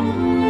oh